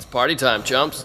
It's party time, chumps.